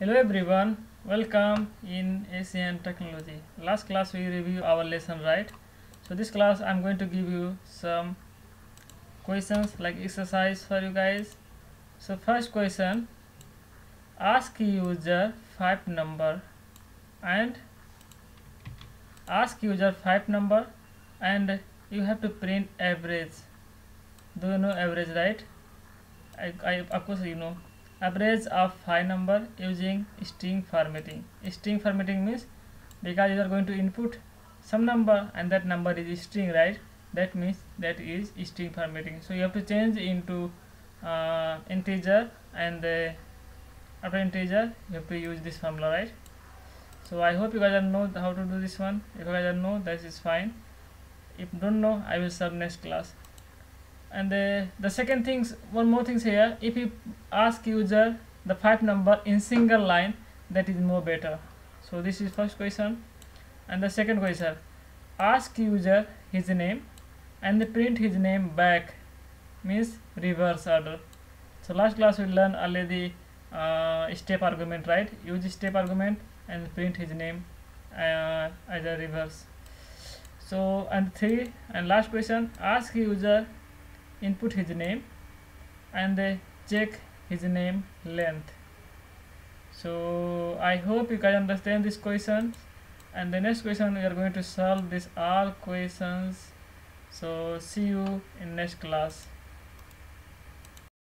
Hello everyone, welcome in Asian Technology. Last class we review our lesson right. So this class I'm going to give you some questions like exercise for you guys. So first question, ask user 5 number and ask user 5 number and you have to print average. Do you know average right? I, I of course you know average of high number using string formatting. String formatting means because you are going to input some number and that number is string right? That means that is string formatting. So you have to change into uh, integer and uh, after integer you have to use this formula right? So i hope you guys know how to do this one. If you guys know this is fine. If you don't know i will serve next class and the, the second things one more things here if you ask user the five number in single line that is more better. So this is first question. And the second question ask user his name and print his name back means reverse order. So last class we learned already uh, step argument right? Use step argument and print his name uh, as a reverse. So and three and last question ask user input his name and check his name length. So i hope you guys understand this question. And the next question we are going to solve this all questions. So see you in next class